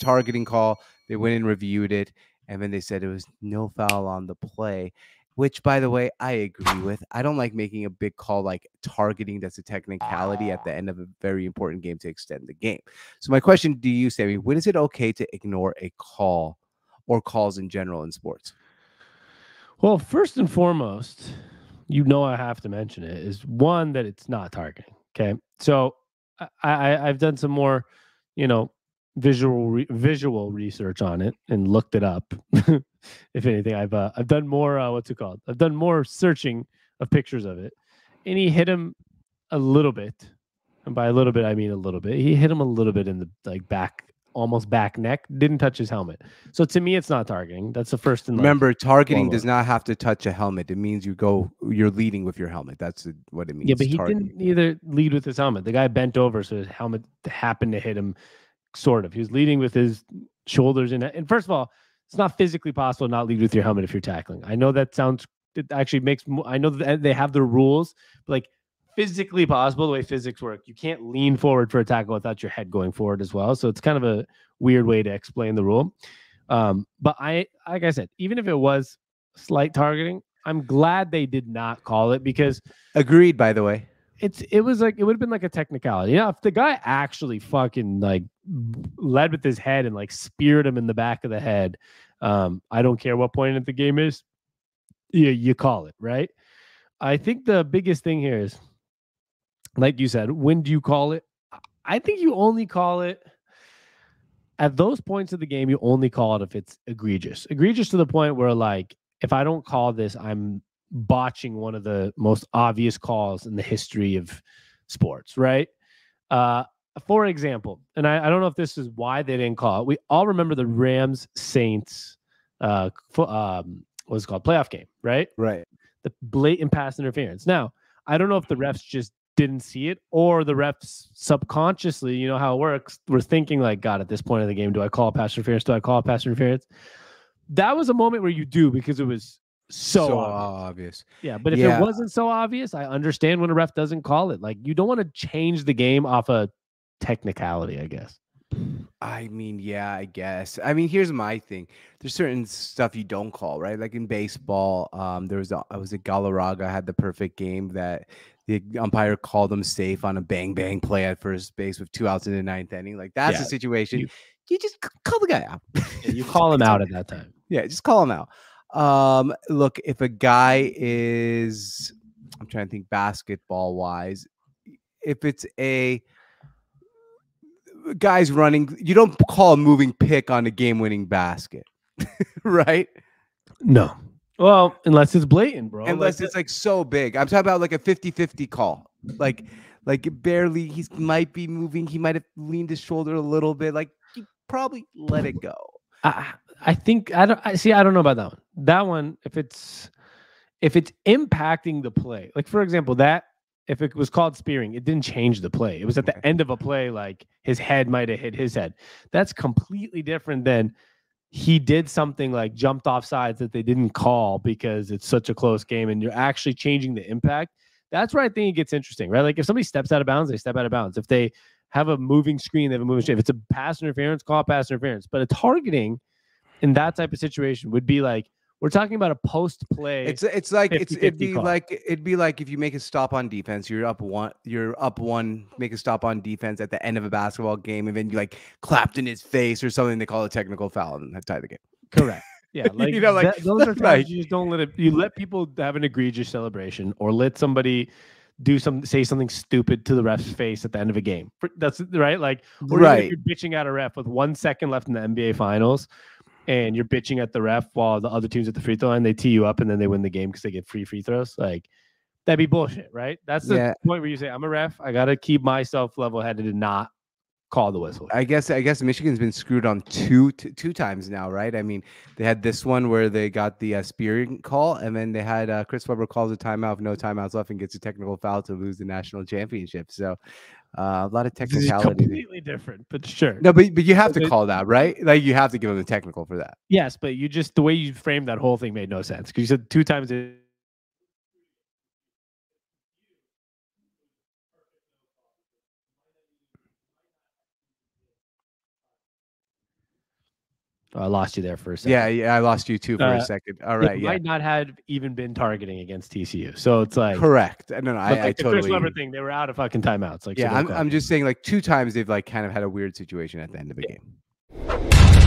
a targeting call. They went and reviewed it, and then they said it was no foul on the play. Which, by the way, I agree with. I don't like making a big call like targeting. That's a technicality at the ah. end of a very important game to extend the game. So my question to you, Sami, when is it okay to ignore a call or calls in general in sports? Well, first and foremost, you know I have to mention it is one that it's not targeting. Okay, so I, I I've done some more, you know, visual re- visual research on it and looked it up. if anything, I've uh, I've done more. Uh, what's it called? I've done more searching of pictures of it, and he hit him a little bit, and by a little bit I mean a little bit. He hit him a little bit in the like back almost back neck, didn't touch his helmet. So to me, it's not targeting. That's the first. And remember, like, targeting does not have to touch a helmet. It means you go, you're leading with your helmet. That's what it means. Yeah, but he targeting. didn't either lead with his helmet. The guy bent over, so his helmet happened to hit him. Sort of. He was leading with his shoulders in. And first of all, it's not physically possible to not lead with your helmet if you're tackling. I know that sounds. It actually makes. I know that they have their rules, but like physically possible the way physics work. You can't lean forward for a tackle without your head going forward as well. So it's kind of a weird way to explain the rule. Um, but I, like I said, even if it was slight targeting, I'm glad they did not call it because agreed. By the way, it's it was like it would have been like a technicality. You know, if the guy actually fucking like led with his head and like speared him in the back of the head, um, I don't care what point of the game is, you you call it right. I think the biggest thing here is like you said, when do you call it? I think you only call it at those points of the game. You only call it if it's egregious, egregious to the point where, like, if I don't call this, I'm botching one of the most obvious calls in the history of sports, right? Uh, for example, and I, I, don't know if this is why they didn't call it. We all remember the Rams Saints, uh, um, what's it called playoff game, right? Right. The blatant pass interference. Now, I don't know if the refs just didn't see it, or the refs subconsciously, you know how it works, were thinking like, God, at this point of the game, do I call pass interference? Do I call pass interference? That was a moment where you do because it was so, so obvious. obvious. Yeah, but if yeah. it wasn't so obvious, I understand when a ref doesn't call it. Like you don't want to change the game off a technicality, I guess. I mean, yeah, I guess. I mean, here's my thing. There's certain stuff you don't call, right? Like in baseball, um, there was a, I was a Galarraga had the perfect game that the umpire called him safe on a bang bang play at first base with two outs in the ninth inning. Like that's yeah, a situation you, you, just call the guy out. You call him out at that time. Yeah, just call him out. Um, look, if a guy is, I'm trying to think basketball wise, if it's a guy's running, you don't call a moving pick on a game winning basket, right? No. Well, unless it's blatant, bro. Unless like, it's like so big. I'm talking about like a 50-50 call. Like like barely he might be moving. He might have leaned his shoulder a little bit. Like you probably let it go. I I think I don't I see I don't know about that one. That one, if it's if it's impacting the play, like for example, that if it was called spearing, it didn't change the play. It was at the end of a play, like his head might have hit his head. That's completely different than he did something like jumped off sides that they didn't call because it's such a close game and you're actually changing the impact. That's where I think it gets interesting, right? Like if somebody steps out of bounds, they step out of bounds. If they have a moving screen, they have a moving screen. If it's a pass interference, call pass interference. But a targeting in that type of situation would be like we're talking about a post play. It's it's like 50, it's it'd be call. like it'd be like if you make a stop on defense, you're up one, you're up one, make a stop on defense at the end of a basketball game, and then you like clapped in his face or something. They call a technical foul and tie the game. Correct. Yeah, like you know, like that, those are times you just don't let it. You let people have an egregious celebration, or let somebody do some say something stupid to the ref's face at the end of a game. That's right. Like, right. You're bitching at a ref with one second left in the NBA Finals and you're bitching at the ref while the other team's at the free throw line, they tee you up and then they win the game because they get free free throws. Like that'd be bullshit, right? That's the yeah. point where you say, I'm a ref. I gotta keep myself level headed and not call the whistle. I guess I guess Michigan's been screwed on two t- two times now, right? I mean, they had this one where they got the uh, spearing call, and then they had uh, Chris Webber calls a timeout with no timeouts left and gets a technical foul to lose the national championship. So uh, a lot of technicality. completely different, but sure. No, but but you have to call that right. Like you have to give them the technical for that. Yes, but you just the way you framed that whole thing made no sense because you said two times. It- I lost you there for a second. Yeah, yeah, I lost you too for Uh, a second. All It yeah, might not have even been targeting against TCU. So it's like, correct. No, no, I, like I the Chris totally. Webber thing, they were out of fucking timeouts. Like, Yeah, don't I'm, I'm just saying, like two times they've like kind of had a weird situation at the end of the Yeah. game.